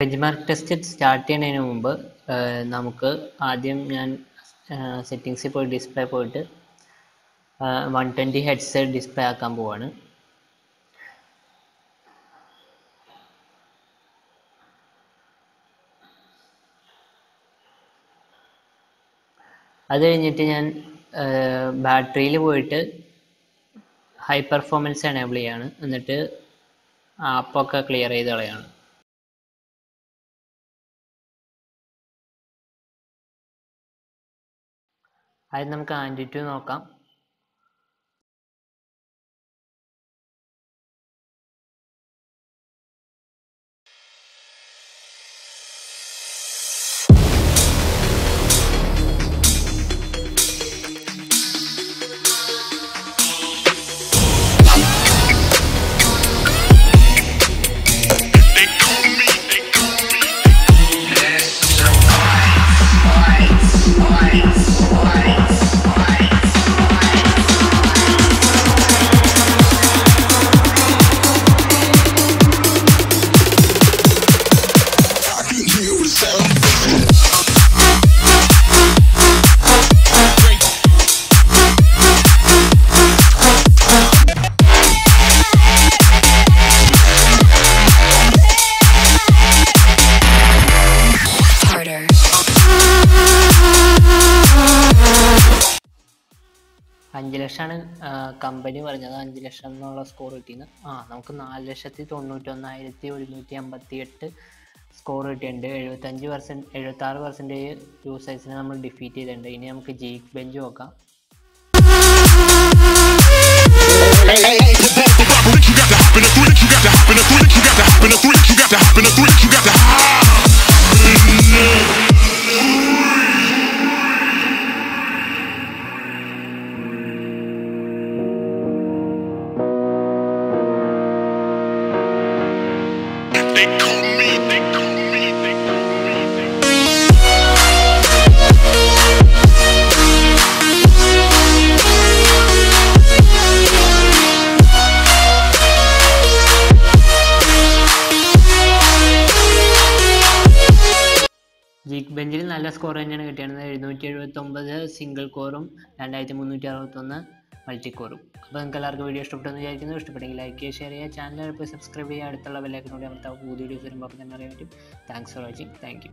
Benchmark test start ചെയ്യുന്നതിന് മുമ്പ് നമുക്ക് ആദ്യം ഞാൻ സെറ്റിങ്സിൽ പോയി ഡിസ്പ്ലേ പോയിട്ട് വൺ ട്വന്റി ഹെഡ്സ് ഡിസ്പ്ലേ ആക്കാൻ പോവാണ്. അത് കഴിഞ്ഞിട്ട് ഞാൻ ബാറ്ററിയിൽ പോയിട്ട് ഹൈ പെർഫോമൻസ് എനേബിൾ ചെയ്യാണ്. എന്നിട്ട് ആപ്പൊക്കെ ക്ലിയർ ചെയ്ത് കളയാണ്. ആദ്യം നമുക്ക് ആന്റി ടു നോക്കാം. അഞ്ച് ലക്ഷമാണ് കമ്പനി പറഞ്ഞത് അഞ്ച് ലക്ഷം എന്നുള്ള സ്കോർ കിട്ടിയെന്ന് ആ നമുക്ക് നാല് ലക്ഷത്തി തൊണ്ണൂറ്റൊന്നായിരത്തി ഒരുന്നൂറ്റി അമ്പത്തി എട്ട് സ്കോർ കിട്ടിയിട്ടുണ്ട് എഴുപത്തഞ്ച് പെർസെന്റ് എഴുപത്താറ് പെർസെന്റേജ് യൂസേഴ്സിനെ നമ്മൾ ഡിഫീറ്റ് ചെയ്തിട്ടുണ്ട് ഇനി നമുക്ക് ജീക്ക് ബെഞ്ച് നോക്കാം you got to you got to you got to you got to you got to നല്ല സ്കോർ തന്നെയാണ് കിട്ടിയത് എഴുന്നൂറ്റി എഴുപത്തൊമ്പത് സിംഗിൾ കോറും രണ്ടായിരത്തി മുന്നൂറ്റി അറുപത്തൊന്ന് മൾട്ടി കോറും അപ്പോൾ നിങ്ങൾക്ക് എല്ലാവർക്കും വീഡിയോ ഇഷ്ടപ്പെട്ടെന്ന് വിചാരിക്കുന്നു. ഇഷ്ടപ്പെട്ടെങ്കിൽ ലൈക്ക് ചെയ്യുക ഷെയർ ചെയ്യുക. ചാനൽ പോയി സബ്സ്ക്രൈബ് ചെയ്യുക. അടുത്തുള്ള ബെല്ലൈക്കനോട് അമർത്താവ് പുതിയ വീഡിയോസ് വരുമ്പോൾ അപ്പം തന്നെ അറിയാൻ പറ്റും. Thanks for watching thank you